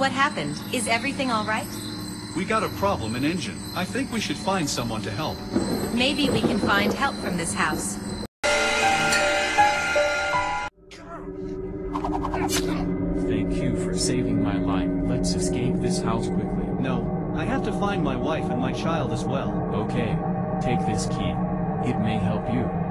What happened? Is everything all right? We got a problem in engine. I think we should find someone to help. Maybe we can find help from this house. Thank you for saving my life. Let's escape this house quickly. No, I have to find my wife and my child as well. Okay, take this key. It may help you.